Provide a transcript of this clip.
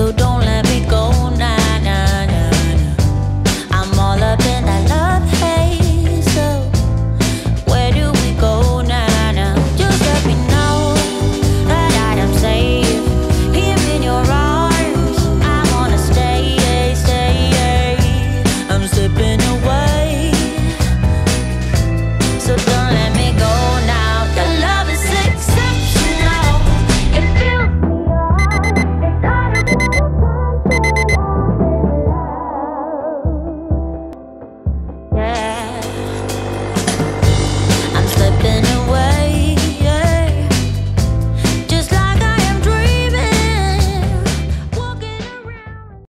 so don't let